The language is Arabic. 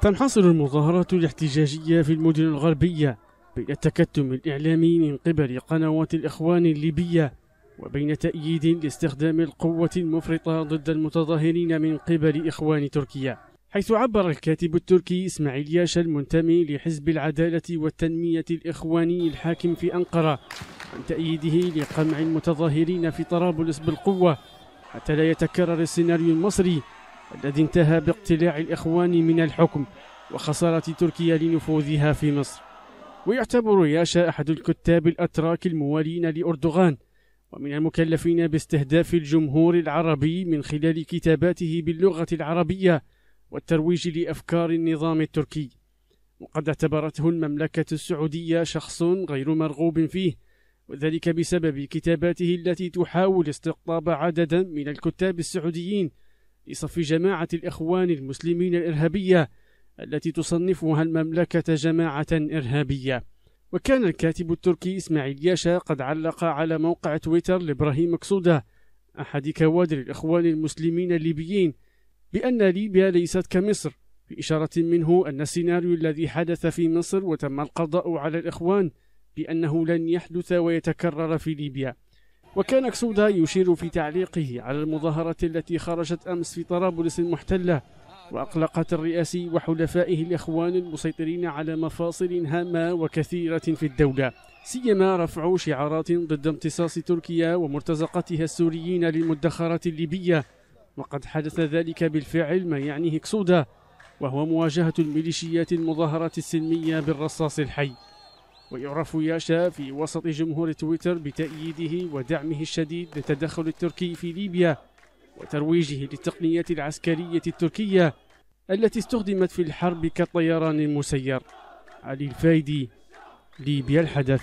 تنحصر المظاهرات الاحتجاجية في المدن الغربية بين التكتم الإعلامي من قبل قنوات الإخوان الليبية وبين تأييد لاستخدام القوة المفرطة ضد المتظاهرين من قبل إخوان تركيا حيث عبر الكاتب التركي إسماعيل ياشا المنتمي لحزب العدالة والتنمية الإخواني الحاكم في أنقرة عن تأييده لقمع المتظاهرين في طرابلس بالقوة حتى لا يتكرر السيناريو المصري الذي انتهى باقتلاع الإخوان من الحكم وخسارة تركيا لنفوذها في مصر. ويعتبر ياشا أحد الكتاب الأتراك الموالين لأردوغان ومن المكلفين باستهداف الجمهور العربي من خلال كتاباته باللغة العربية والترويج لأفكار النظام التركي. وقد اعتبرته المملكة السعودية شخص غير مرغوب فيه وذلك بسبب كتاباته التي تحاول استقطاب عددا من الكتاب السعوديين لصف جماعة الإخوان المسلمين الإرهابية التي تصنفها المملكة جماعة إرهابية. وكان الكاتب التركي إسماعيل ياشا قد علق على موقع تويتر لإبراهيم مقصودة أحد كوادر الإخوان المسلمين الليبيين بأن ليبيا ليست كمصر بإشارة منه أن السيناريو الذي حدث في مصر وتم القضاء على الإخوان بأنه لن يحدث ويتكرر في ليبيا. وكان أكسودا يشير في تعليقه على المظاهرة التي خرجت أمس في طرابلس المحتلة وأقلقت الرئاسي وحلفائه الإخوان المسيطرين على مفاصل هامة وكثيرة في الدولة سيما رفع شعارات ضد امتصاص تركيا ومرتزقتها السوريين للمدخرات الليبية. وقد حدث ذلك بالفعل ما يعنيه كسودا وهو مواجهة الميليشيات المظاهرات السلمية بالرصاص الحي. ويعرف ياشا في وسط جمهور تويتر بتأييده ودعمه الشديد للتدخل التركي في ليبيا وترويجه للتقنية العسكرية التركية التي استخدمت في الحرب كالطيران المسير. علي الفايدي ليبيا الحدث.